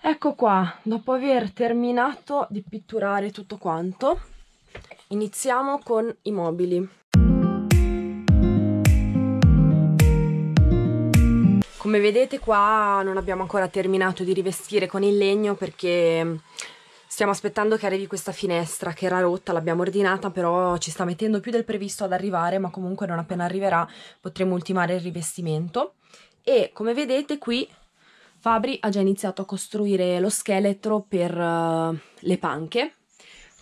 Ecco qua, dopo aver terminato di pitturare tutto quanto, iniziamo con i mobili. Come vedete qua non abbiamo ancora terminato di rivestire con il legno perché stiamo aspettando che arrivi questa finestra che era rotta, l'abbiamo ordinata però ci sta mettendo più del previsto ad arrivare ma comunque non appena arriverà potremo ultimare il rivestimento e come vedete qui Fabri ha già iniziato a costruire lo scheletro per uh, le panche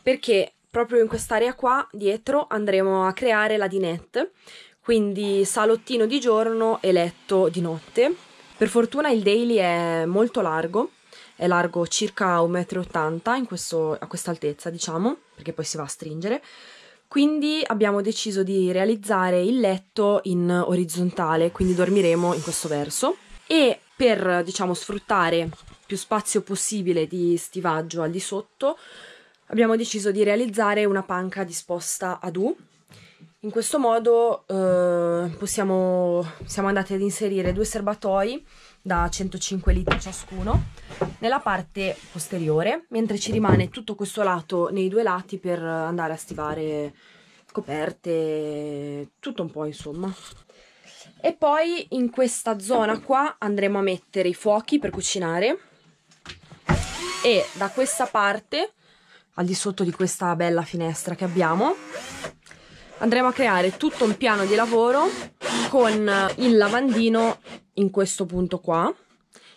perché proprio in quest'area qua dietro andremo a creare la dinette quindi salottino di giorno e letto di notte. Per fortuna il daily è molto largo è largo circa 1,80 m a questa altezza diciamo perché poi si va a stringere. Quindi abbiamo deciso di realizzare il letto in orizzontale quindi dormiremo in questo verso. E per diciamo sfruttare più spazio possibile di stivaggio al di sotto abbiamo deciso di realizzare una panca disposta ad U. In questo modo eh, possiamo, siamo andati ad inserire due serbatoi da 105 litri ciascuno nella parte posteriore mentre ci rimane tutto questo lato nei due lati per andare a stivare coperte tutto un po' insomma e poi in questa zona qua andremo a mettere i fuochi per cucinare. E da questa parte al di sotto di questa bella finestra che abbiamo andremo a creare tutto un piano di lavoro con il lavandino in questo punto qua.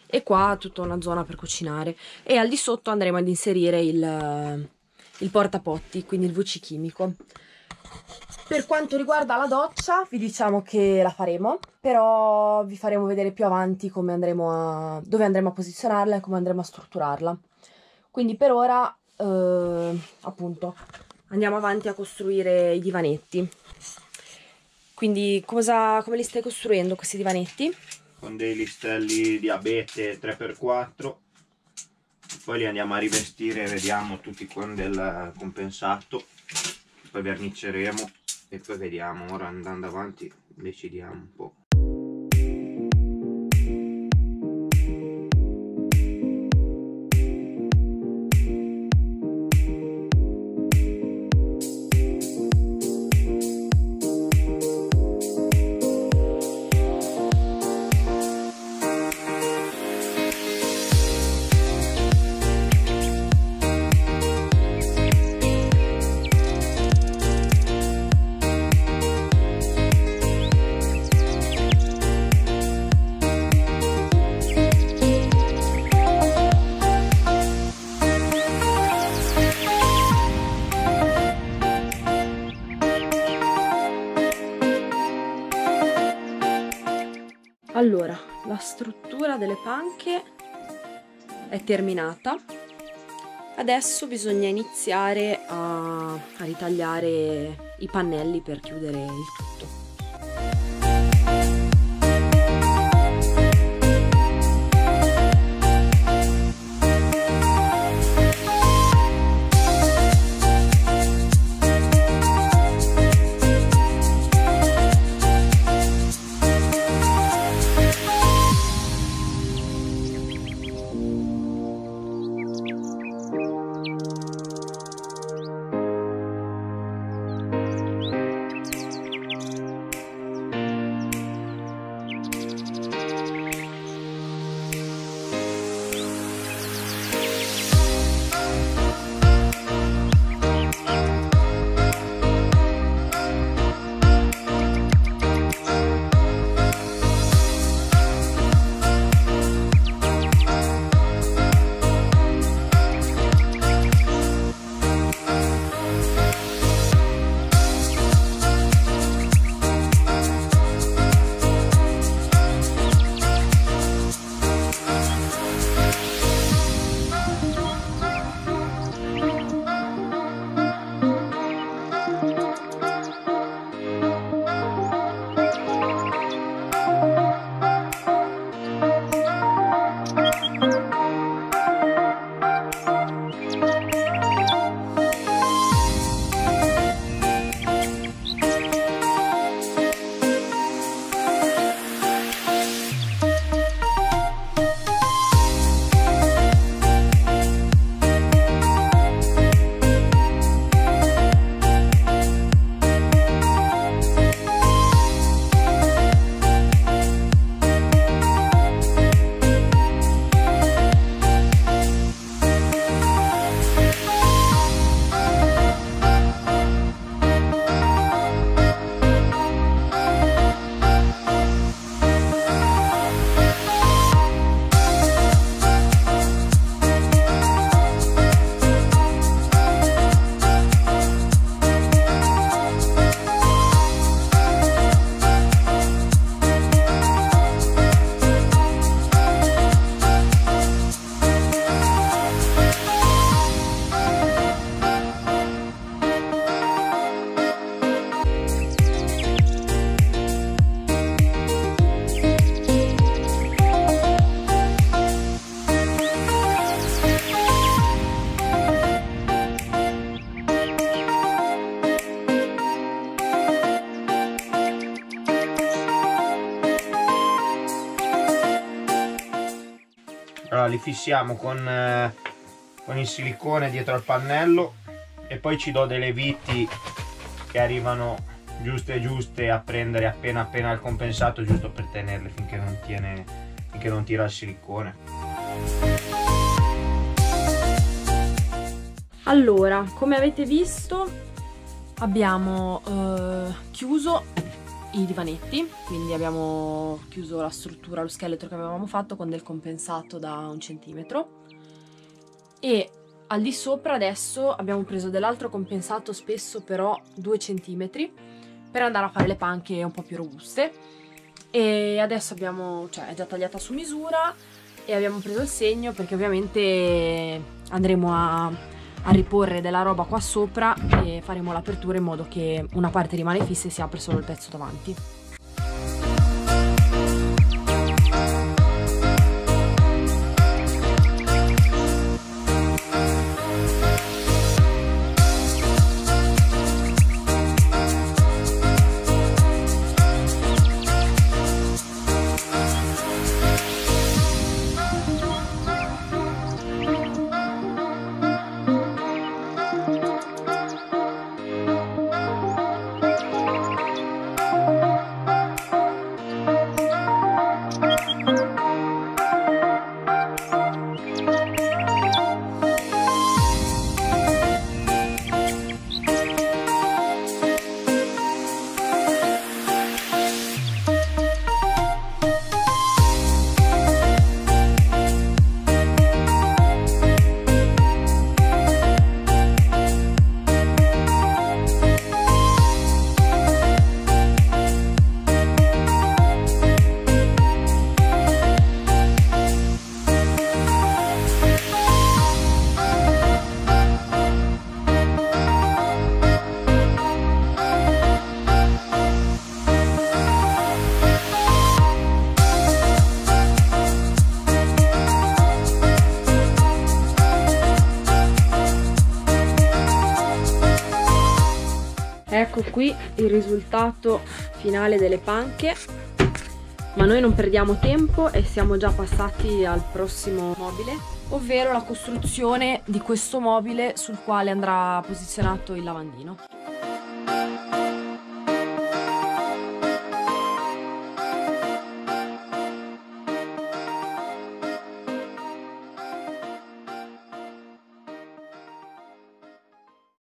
E qua tutta una zona per cucinare. E al di sotto andremo ad inserire il, il portapotti quindi il VC chimico per quanto riguarda la doccia, vi diciamo che la faremo, però vi faremo vedere più avanti andremo a, dove andremo a posizionarla e come andremo a strutturarla. Quindi per ora, eh, appunto, andiamo avanti a costruire i divanetti. Quindi cosa, come li stai costruendo questi divanetti? Con dei listelli di abete 3x4 poi li andiamo a rivestire vediamo tutti con del compensato poi verniceremo e poi vediamo. Ora andando avanti decidiamo un po' Allora, la struttura delle panche è terminata. Adesso bisogna iniziare a, a ritagliare i pannelli per chiudere il tutto. Allora li fissiamo con, eh, con il silicone dietro al pannello e poi ci do delle viti che arrivano giuste giuste a prendere appena appena il compensato giusto per tenerle finché non tiene finché non tira il silicone. Allora come avete visto abbiamo eh, chiuso i divanetti quindi abbiamo chiuso la struttura lo scheletro che avevamo fatto con del compensato da un centimetro. E al di sopra adesso abbiamo preso dell'altro compensato spesso però 2 cm per andare a fare le panche un po' più robuste. E adesso abbiamo, cioè è già tagliata su misura e abbiamo preso il segno perché ovviamente andremo a, a riporre della roba qua sopra e faremo l'apertura in modo che una parte rimane fissa e si apre solo il pezzo davanti. Ecco qui il risultato finale delle panche, ma noi non perdiamo tempo e siamo già passati al prossimo mobile, ovvero la costruzione di questo mobile sul quale andrà posizionato il lavandino.